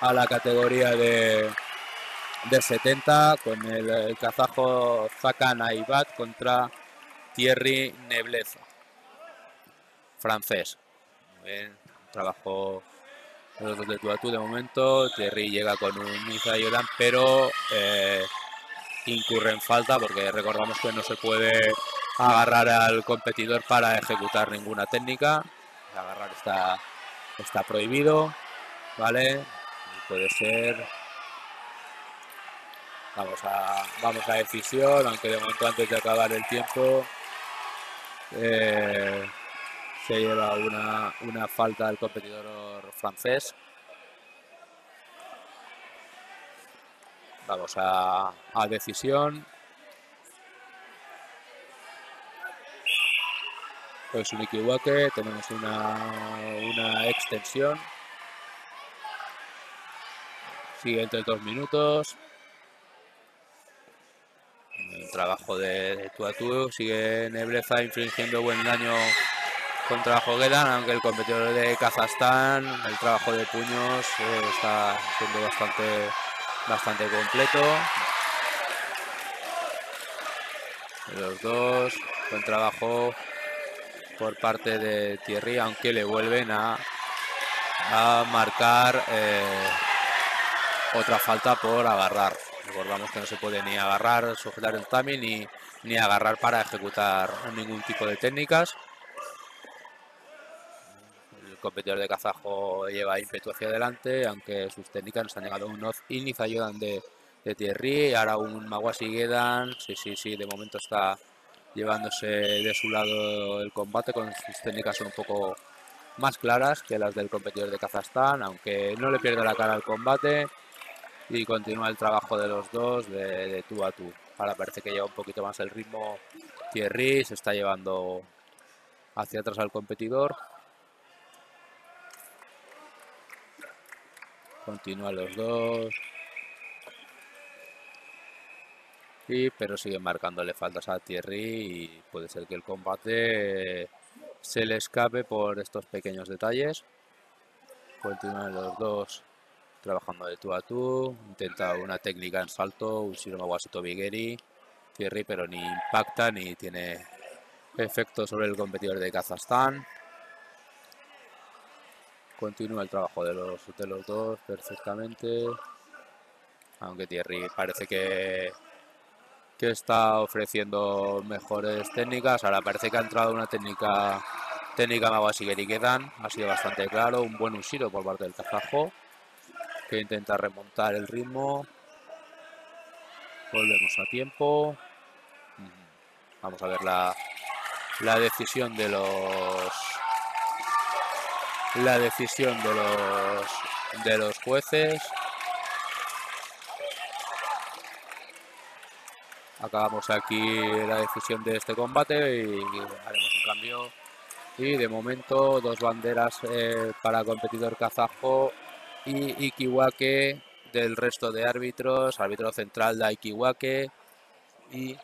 a la categoría de, de 70 con el, kazajo Zakan contra Thierry Nebleza, francés. Trabajo de tú a de momento. Thierry llega con un Jordan, pero eh, incurre en falta porque recordamos que no se puede agarrar al competidor para ejecutar ninguna técnica. Agarrar está, está prohibido, ¿vale? Puede ser Vamos a, vamos a decisión, aunque de momento antes de acabar el tiempo eh, se lleva una, una falta del competidor francés. Vamos a, a decisión. Pues un Ikiwake, tenemos una, una extensión. Siguientes dos minutos trabajo de, tú a tú. Sigue Nebleza infringiendo buen daño contra Joguedan, aunque el competidor de Kazajstán, el trabajo de puños eh, está siendo bastante, bastante completo. Los dos, buen trabajo por parte de Thierry, aunque le vuelven a, a marcar eh, otra falta por agarrar. Recordamos que no se puede ni agarrar, sujetar el tami, ni, ni agarrar para ejecutar ningún tipo de técnicas. El competidor de kazajo lleva ímpetu hacia adelante, aunque sus técnicas nos han llegado unos Iniz ayudan de, de Thierry, ahora un Maguasi Gedan, sí, sí, sí, de momento está llevándose de su lado el combate, con sus técnicas un poco más claras que las del competidor de Kazajstán, aunque no le pierde la cara al combate y continúa el trabajo de los dos de, tú a tú. Ahora parece que lleva un poquito más el ritmo Thierry, se está llevando hacia atrás al competidor. Continúan los dos. Y, pero siguen marcándole faltas a Thierry y puede ser que el combate se le escape por estos pequeños detalles. Continúan los dos trabajando de tú a tú, intenta una técnica en salto, un Shiro Mawasato Bigeri, Thierry, pero ni impacta ni tiene efecto sobre el competidor de Kazajstán. Continúa el trabajo de los, de los dos perfectamente. Aunque Thierry parece que, que está ofreciendo mejores técnicas. Ahora parece que ha entrado una técnica técnica Mawasigeri Kedan. Ha sido bastante claro. Un buen Ushiro por parte del kazajo que intenta remontar el ritmo. Volvemos a tiempo. Vamos a ver la, la decisión de los la decisión de los de los jueces. Acabamos aquí la decisión de este combate y haremos un cambio. Y de momento dos banderas eh, para competidor kazajo y Ikiwake del resto de árbitros, árbitro central da Ikiwake y